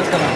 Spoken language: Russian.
Давайте.